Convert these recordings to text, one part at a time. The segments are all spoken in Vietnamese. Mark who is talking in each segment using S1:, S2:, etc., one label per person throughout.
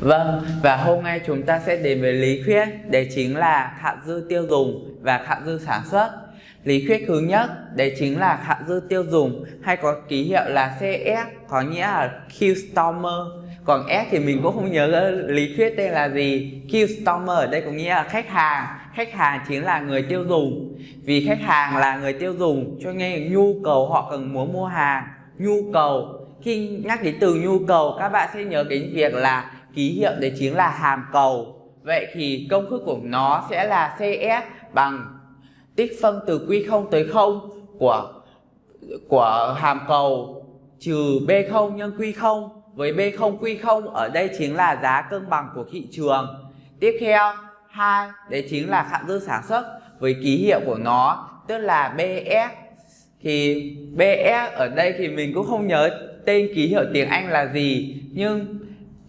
S1: Vâng, và hôm nay chúng ta sẽ đến với lý thuyết, đấy chính là thặng dư tiêu dùng và thặng dư sản xuất. Lý thuyết thứ nhất, đấy chính là thặng dư tiêu dùng hay có ký hiệu là CS, có nghĩa là Q-Stormer. Còn S thì mình cũng không nhớ lý thuyết tên là gì. Q-Stormer ở đây có nghĩa là khách hàng, khách hàng chính là người tiêu dùng. Vì khách hàng là người tiêu dùng cho nên nhu cầu họ cần muốn mua hàng, nhu cầu khi nhắc đến từ nhu cầu, các bạn sẽ nhớ đến việc là ký hiệu đấy chính là hàm cầu. Vậy thì công thức của nó sẽ là CS bằng tích phân từ Q0 tới 0 của của hàm cầu trừ B0 nhân Q0 với B0 Q0 ở đây chính là giá cân bằng của thị trường. Tiếp theo, hai, đấy chính là khả dư sản xuất với ký hiệu của nó, tức là BS thì BS ở đây thì mình cũng không nhớ tên ký hiệu tiếng Anh là gì. Nhưng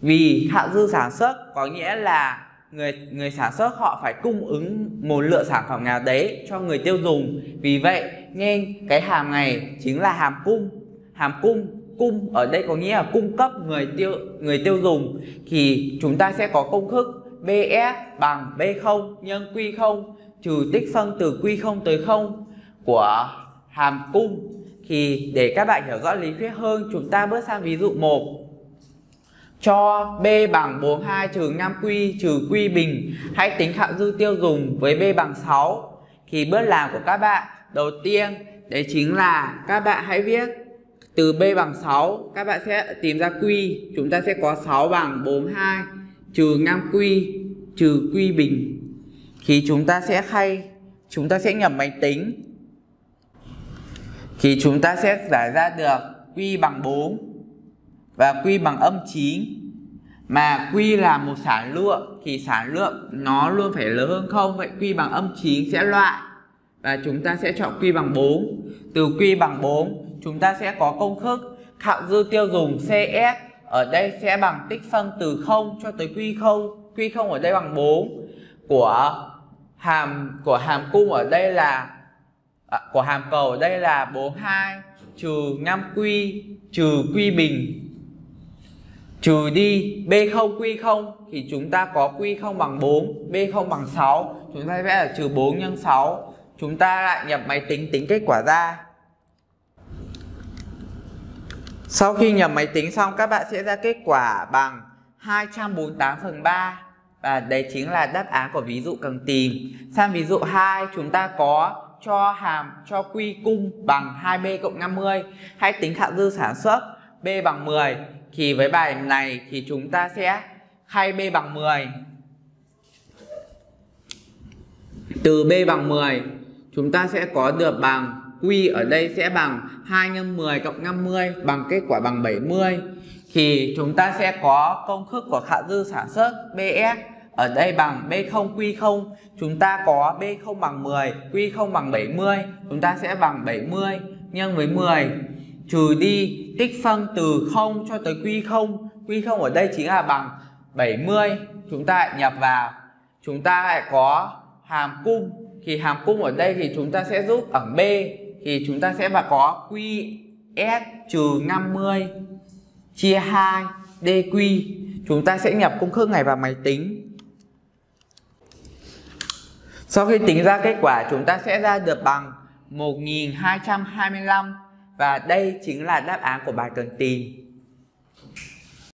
S1: vì hạn dư sản xuất, có nghĩa là người người sản xuất họ phải cung ứng một lượng sản phẩm nào đấy cho người tiêu dùng. Vì vậy nên cái hàm này chính là hàm cung. Hàm cung cung ở đây có nghĩa là cung cấp người tiêu người tiêu dùng. Thì chúng ta sẽ có công thức BS bằng B0 nhân Q0 trừ tích phân từ Q0 tới 0 của hàm cung thì để các bạn hiểu rõ lý thuyết hơn, chúng ta bước sang ví dụ 1 cho B bằng 42 trừ 5Q trừ Q bình, hãy tính hạng dư tiêu dùng với B bằng 6 thì bước làm của các bạn, đầu tiên, đấy chính là các bạn hãy viết từ B bằng 6 các bạn sẽ tìm ra Q chúng ta sẽ có 6 bằng 42 trừ 5Q trừ Q bình. Thì chúng ta sẽ khay, chúng ta sẽ nhập máy tính thì chúng ta sẽ giải ra được Q bằng 4 và Q bằng âm 9 mà Q là một sản lượng, thì sản lượng nó luôn phải lớn hơn không? Vậy Q bằng âm 9 sẽ loại. Và chúng ta sẽ chọn Q bằng 4 từ Q bằng 4 chúng ta sẽ có công thức thặng dư tiêu dùng CS ở đây sẽ bằng tích phân từ 0 cho tới Q0 Q0 ở đây bằng 4 của hàm của hàm cung ở đây là à, của hàm cầu ở đây là 42 trừ 5Q trừ Q bình trừ đi B0 Q0 thì chúng ta có Q0 bằng 4, B0 bằng 6, chúng ta vẽ là trừ 4 nhân 6. Chúng ta lại nhập máy tính tính kết quả ra. Sau khi nhập máy tính xong các bạn sẽ ra kết quả bằng 248 phần 3 và đấy chính là đáp án của ví dụ cần tìm. Sang ví dụ 2 chúng ta có cho hàm, cho quy cung bằng 2b cộng 50 hãy tính hạng dư sản xuất b bằng 10 thì với bài này thì chúng ta sẽ khai b bằng 10 từ b bằng 10 chúng ta sẽ có được bằng q ở đây sẽ bằng 2 x 10 cộng 50 bằng kết quả bằng 70 thì chúng ta sẽ có công thức của khả dư sản xuất BS ở đây bằng B0 Q0 chúng ta có B0 bằng 10 Q0 bằng 70 chúng ta sẽ bằng 70 nhân với 10 trừ đi tích phân từ 0 cho tới Q0 Q0 ở đây chính là bằng 70 chúng ta lại nhập vào. Chúng ta lại có hàm cung. Thì hàm cung ở đây thì chúng ta sẽ rút ở B. Thì chúng ta sẽ và có QS trừ 50 chia 2 DQ chúng ta sẽ nhập công thức này vào máy tính. Sau khi tính ra kết quả, chúng ta sẽ ra được bằng 1225 và đây chính là đáp án của bài cần tìm.